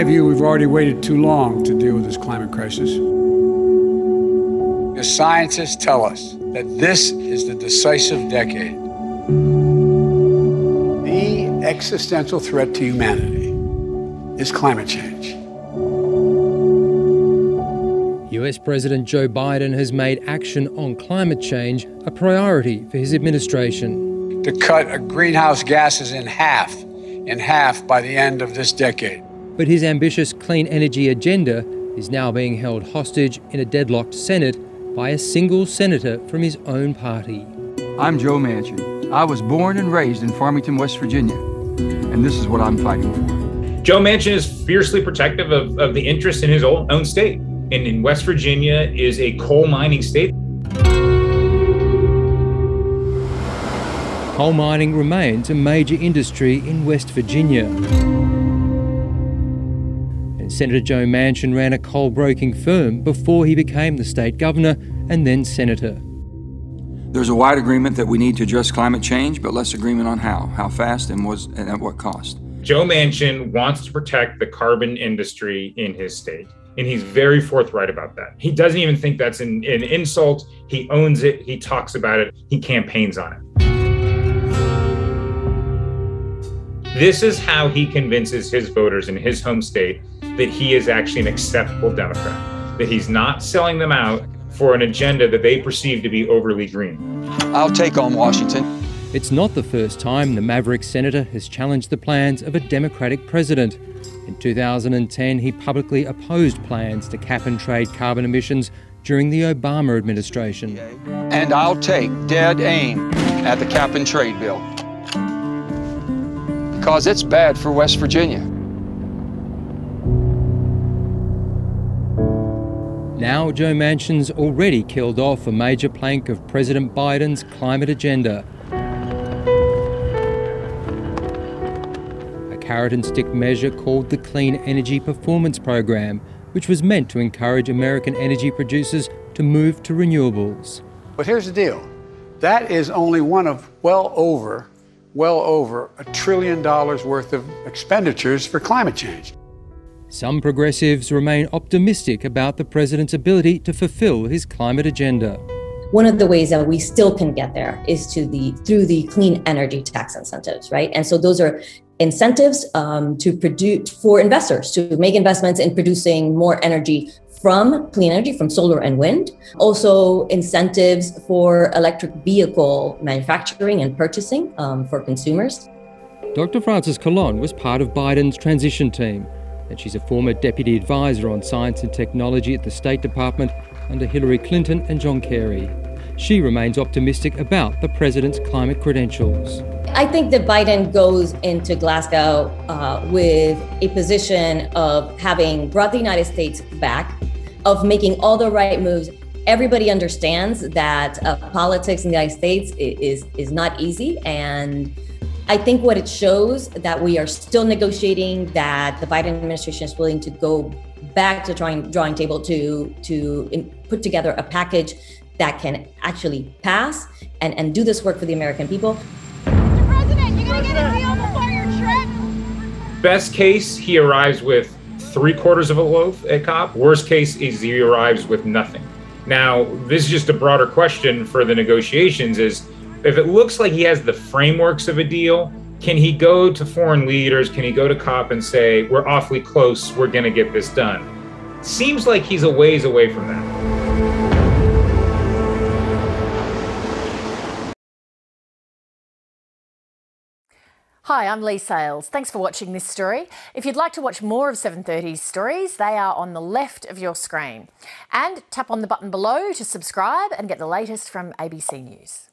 my view, we've already waited too long to deal with this climate crisis. The scientists tell us that this is the decisive decade. The existential threat to humanity is climate change. US President Joe Biden has made action on climate change a priority for his administration. To cut greenhouse gases in half, in half by the end of this decade. But his ambitious clean energy agenda is now being held hostage in a deadlocked Senate by a single senator from his own party. I'm Joe Manchin. I was born and raised in Farmington, West Virginia, and this is what I'm fighting for. Joe Manchin is fiercely protective of, of the interests in his own, own state. And in West Virginia is a coal mining state. Coal mining remains a major industry in West Virginia. Senator Joe Manchin ran a coal broking firm before he became the state governor and then senator. There's a wide agreement that we need to address climate change, but less agreement on how, how fast and was and at what cost. Joe Manchin wants to protect the carbon industry in his state. And he's very forthright about that. He doesn't even think that's an, an insult. He owns it. He talks about it. He campaigns on it. This is how he convinces his voters in his home state that he is actually an acceptable Democrat, that he's not selling them out for an agenda that they perceive to be overly green. I'll take on Washington. It's not the first time the Maverick senator has challenged the plans of a Democratic president. In 2010, he publicly opposed plans to cap and trade carbon emissions during the Obama administration. And I'll take dead aim at the cap and trade bill. Because it's bad for West Virginia. Now, Joe Manchin's already killed off a major plank of President Biden's climate agenda. A carrot and stick measure called the Clean Energy Performance Program, which was meant to encourage American energy producers to move to renewables. But here's the deal that is only one of well over, well over a trillion dollars worth of expenditures for climate change. Some progressives remain optimistic about the president's ability to fulfill his climate agenda. One of the ways that we still can get there is to the through the clean energy tax incentives, right? And so those are incentives um, to produce for investors to make investments in producing more energy from clean energy, from solar and wind. Also, incentives for electric vehicle manufacturing and purchasing um, for consumers. Dr. Frances Colon was part of Biden's transition team and she's a former deputy advisor on science and technology at the State Department under Hillary Clinton and John Kerry. She remains optimistic about the president's climate credentials. I think that Biden goes into Glasgow uh, with a position of having brought the United States back, of making all the right moves. Everybody understands that uh, politics in the United States is, is not easy and I think what it shows that we are still negotiating, that the Biden administration is willing to go back to drawing drawing table to to in, put together a package that can actually pass and, and do this work for the American people. Mr. President, you're gonna get a deal before your trip. Best case, he arrives with three quarters of a loaf at COP. Worst case is he arrives with nothing. Now, this is just a broader question for the negotiations is if it looks like he has the frameworks of a deal, can he go to foreign leaders? Can he go to COP and say, we're awfully close, we're going to get this done? Seems like he's a ways away from that. Hi, I'm Leigh Sales. Thanks for watching this story. If you'd like to watch more of 730's stories, they are on the left of your screen. And tap on the button below to subscribe and get the latest from ABC News.